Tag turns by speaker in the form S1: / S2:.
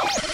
S1: Yeah.